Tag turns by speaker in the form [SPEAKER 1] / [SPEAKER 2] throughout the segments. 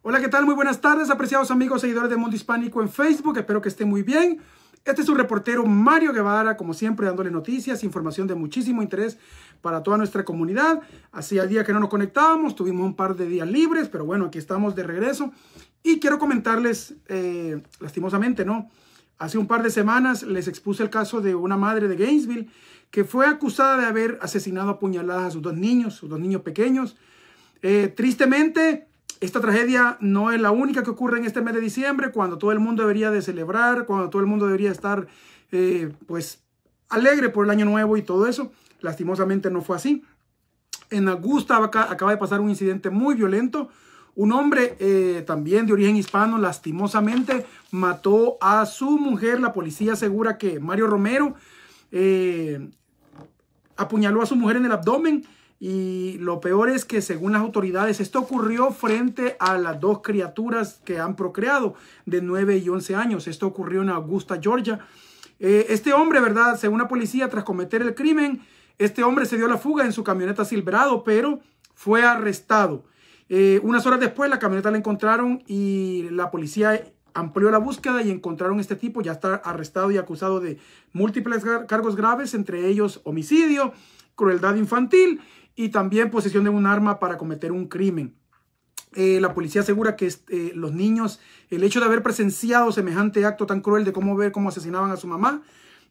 [SPEAKER 1] Hola, ¿qué tal? Muy buenas tardes, apreciados amigos seguidores de Mundo Hispánico en Facebook. Espero que estén muy bien. Este es su reportero Mario Guevara, como siempre, dándole noticias, información de muchísimo interés para toda nuestra comunidad. Hacía día que no nos conectábamos, tuvimos un par de días libres, pero bueno, aquí estamos de regreso. Y quiero comentarles, eh, lastimosamente, ¿no? Hace un par de semanas les expuse el caso de una madre de Gainesville que fue acusada de haber asesinado a puñaladas a sus dos niños, sus dos niños pequeños. Eh, tristemente, esta tragedia no es la única que ocurre en este mes de diciembre, cuando todo el mundo debería de celebrar, cuando todo el mundo debería estar, eh, pues, alegre por el año nuevo y todo eso. Lastimosamente no fue así. En Augusta acaba de pasar un incidente muy violento. Un hombre eh, también de origen hispano lastimosamente mató a su mujer. La policía asegura que Mario Romero eh, apuñaló a su mujer en el abdomen y lo peor es que según las autoridades, esto ocurrió frente a las dos criaturas que han procreado de 9 y 11 años. Esto ocurrió en Augusta, Georgia. Eh, este hombre, ¿verdad? Según la policía, tras cometer el crimen, este hombre se dio a la fuga en su camioneta Silverado, pero fue arrestado. Eh, unas horas después la camioneta la encontraron y la policía amplió la búsqueda y encontraron este tipo, ya está arrestado y acusado de múltiples cargos graves, entre ellos homicidio, crueldad infantil y también posesión de un arma para cometer un crimen. Eh, la policía asegura que eh, los niños, el hecho de haber presenciado semejante acto tan cruel de cómo ver cómo asesinaban a su mamá,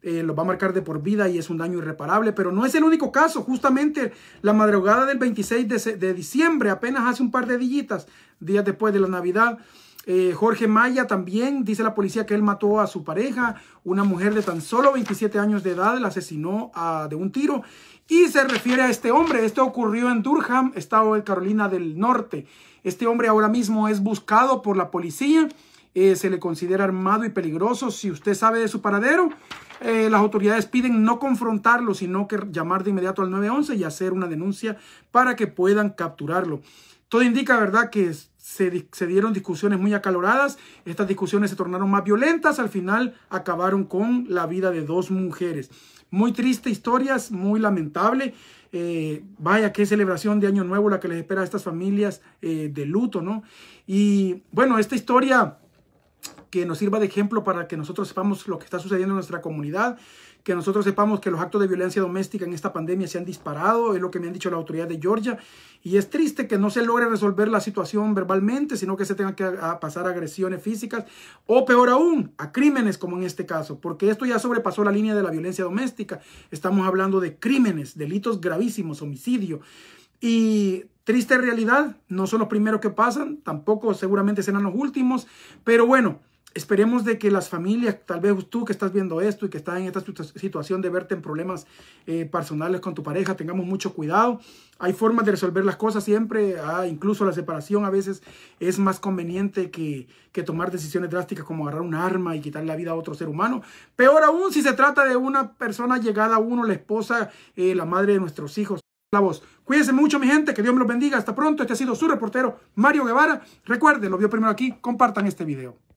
[SPEAKER 1] eh, los va a marcar de por vida y es un daño irreparable. Pero no es el único caso. Justamente la madrugada del 26 de, de diciembre, apenas hace un par de días, días después de la Navidad, eh, Jorge Maya también dice la policía que él mató a su pareja, una mujer de tan solo 27 años de edad, la asesinó de un tiro. Y se refiere a este hombre. Esto ocurrió en Durham, estado de Carolina del Norte. Este hombre ahora mismo es buscado por la policía. Eh, se le considera armado y peligroso. Si usted sabe de su paradero, eh, las autoridades piden no confrontarlo, sino que llamar de inmediato al 911 y hacer una denuncia para que puedan capturarlo. Todo indica, ¿verdad?, que se, dieron discusiones muy acaloradas. Estas discusiones se tornaron más violentas. Al final acabaron con la vida de dos mujeres. Muy triste historias, muy lamentable. Eh, vaya, qué celebración de Año Nuevo la que les espera a estas familias eh, de luto, ¿no? Y bueno, esta historia que nos sirva de ejemplo para que nosotros sepamos lo que está sucediendo en nuestra comunidad, que nosotros sepamos que los actos de violencia doméstica en esta pandemia se han disparado, es lo que me han dicho la autoridad de Georgia, y es triste que no se logre resolver la situación verbalmente, sino que se tenga que pasar a agresiones físicas, o peor aún, a crímenes como en este caso, porque esto ya sobrepasó la línea de la violencia doméstica, estamos hablando de crímenes, delitos gravísimos, homicidio, y triste realidad, no son los primeros que pasan, tampoco seguramente serán los últimos, pero bueno, Esperemos de que las familias, tal vez tú que estás viendo esto y que estás en esta situación de verte en problemas eh, personales con tu pareja, tengamos mucho cuidado. Hay formas de resolver las cosas siempre, ah, incluso la separación a veces es más conveniente que, tomar decisiones drásticas como agarrar un arma y quitar la vida a otro ser humano. Peor aún si se trata de una persona llegada a uno, la esposa, eh, la madre de nuestros hijos. La voz. Cuídense mucho, mi gente. Que Dios me los bendiga. Hasta pronto. Este ha sido su reportero, Mario Guevara. Recuerden, lo vio primero aquí. Compartan este video.